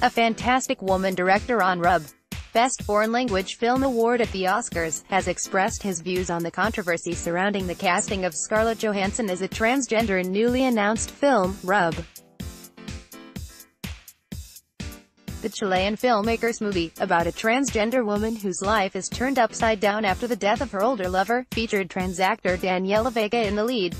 A Fantastic Woman director on Rub. Best Foreign Language Film Award at the Oscars, has expressed his views on the controversy surrounding the casting of Scarlett Johansson as a transgender in newly announced film, Rub. The Chilean filmmaker's movie, about a transgender woman whose life is turned upside down after the death of her older lover, featured trans actor Daniela Vega in the lead.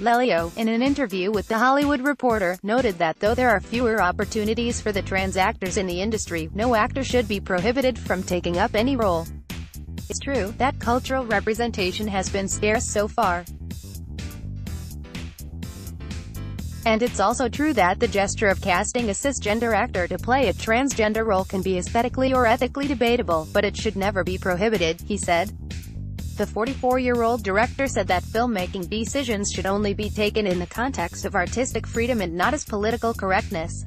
Lelio, in an interview with The Hollywood Reporter, noted that though there are fewer opportunities for the trans actors in the industry, no actor should be prohibited from taking up any role. It's true that cultural representation has been scarce so far. And it's also true that the gesture of casting a cisgender actor to play a transgender role can be aesthetically or ethically debatable, but it should never be prohibited, he said. The 44-year-old director said that filmmaking decisions should only be taken in the context of artistic freedom and not as political correctness.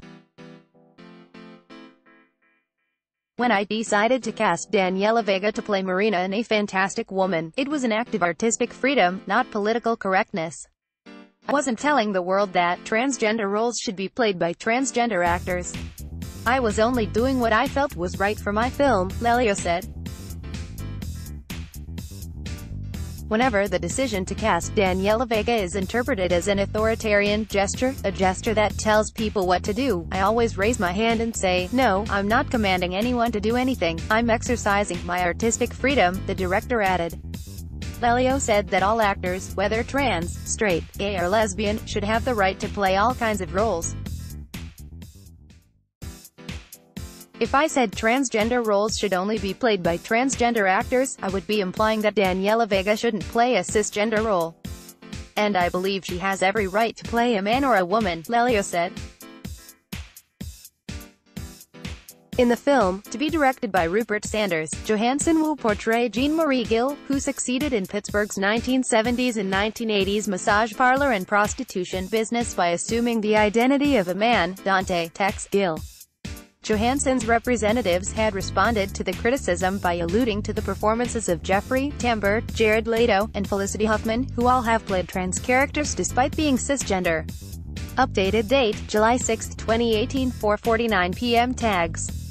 When I decided to cast Daniela Vega to play Marina in A Fantastic Woman, it was an act of artistic freedom, not political correctness. I wasn't telling the world that transgender roles should be played by transgender actors. I was only doing what I felt was right for my film, Lelio said. Whenever the decision to cast Daniela Vega is interpreted as an authoritarian gesture, a gesture that tells people what to do, I always raise my hand and say, no, I'm not commanding anyone to do anything, I'm exercising my artistic freedom, the director added. Lelio said that all actors, whether trans, straight, gay or lesbian, should have the right to play all kinds of roles. If I said transgender roles should only be played by transgender actors, I would be implying that Daniela Vega shouldn't play a cisgender role. And I believe she has every right to play a man or a woman, Lelio said. In the film, to be directed by Rupert Sanders, Johansson will portray Jean Marie Gill, who succeeded in Pittsburgh's 1970s and 1980s massage parlor and prostitution business by assuming the identity of a man, Dante Tex Gill. Johansson's representatives had responded to the criticism by alluding to the performances of Jeffrey Tambor, Jared Leto, and Felicity Huffman, who all have played trans characters despite being cisgender. Updated date, July 6, 2018, 4.49 p.m. Tags